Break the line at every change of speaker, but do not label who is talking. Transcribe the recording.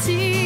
see